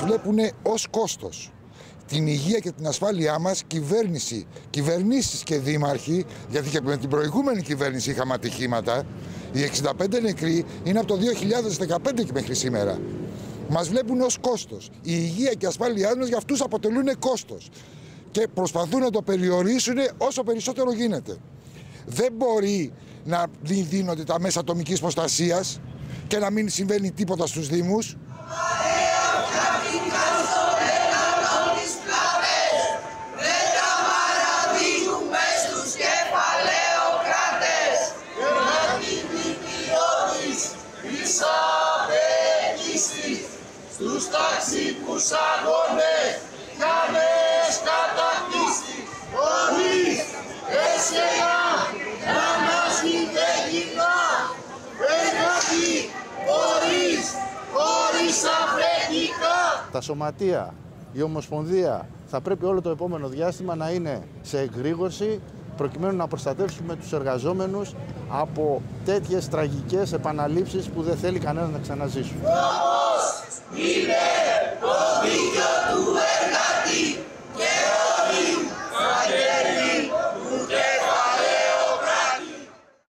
μας βλέπουν ως κόστος. Την υγεία και την ασφάλειά μας, κυβέρνηση, κυβερνήσεις και δήμαρχοι, γιατί και με την προηγούμενη κυβέρνηση είχαμε ατυχήματα, οι 65 νεκροί είναι από το 2015 και μέχρι σήμερα. Μας βλέπουν ως κόστος. Η υγεία και η ασφάλειά μας για αυτούς αποτελούν κόστος. Και προσπαθούν να το περιορίσουν όσο περισσότερο γίνεται. Δεν μπορεί να δίνονται τα μέσα ατομικής προστασίας και να μην συμβαίνει τίποτα στους Δήμους. Στους ταξικούς αγώνες Κάμες Χωρίς αφρετικά Τα σωματεία, η Ομοσπονδία θα πρέπει όλο το επόμενο διάστημα να είναι σε εγρήγορση προκειμένου να προστατεύσουμε τους εργαζόμενους από τέτοιες τραγικές επαναλήψεις που δεν θέλει κανένας να ξαναζήσουν. είναι το δίκαιο